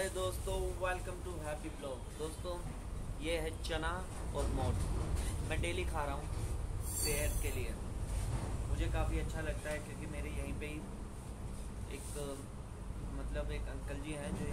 हाय दोस्तों welcome to happy blog दोस्तों, ये है चना और मोट मैं डेली खा रहा हूँ सेहत के लिए। मुझे काफ़ी अच्छा लगता है क्योंकि मेरे यहीं पे ही एक मतलब एक अंकल जी हैं जो